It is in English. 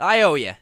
I owe you.